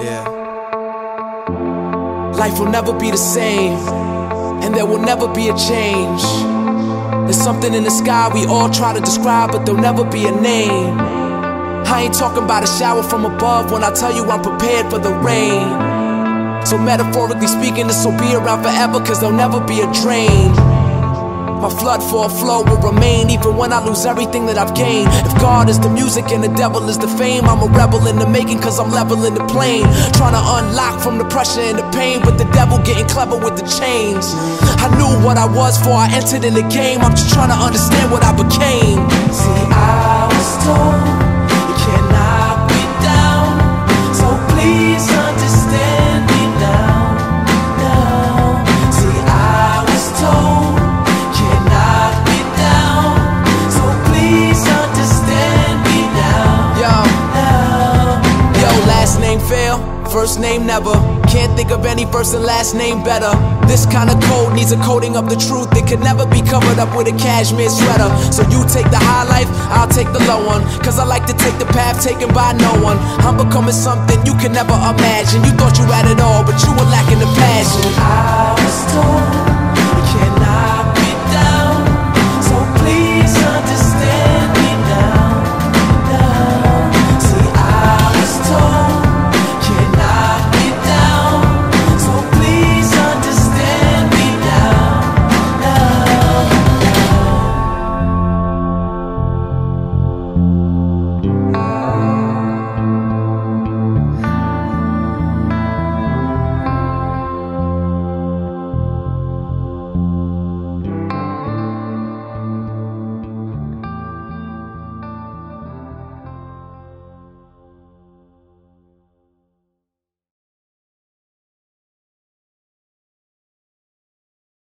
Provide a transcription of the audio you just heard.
Yeah. Life will never be the same, and there will never be a change. There's something in the sky we all try to describe, but there'll never be a name. I ain't talking about a shower from above when I tell you I'm prepared for the rain. So, metaphorically speaking, this will be around forever, cause there'll never be a drain. My flood for a flow will remain even when I lose everything that I've gained. If God is the music and the devil is the fame, I'm a rebel in the making cause I'm leveling the plane. Trying to unlock from the pressure and the pain, but the devil getting clever with the chains. I knew what I was before I entered in the game, I'm just trying to understand what I became. See, I first name never. Can't think of any first and last name better. This kind of code needs a coating of the truth. It could never be covered up with a cashmere sweater. So you take the high life, I'll take the low one. Cause I like to take the path taken by no one. I'm becoming something you can never imagine. You thought you had it all, but you were lacking the passion.